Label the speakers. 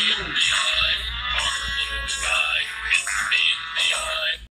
Speaker 1: Huge.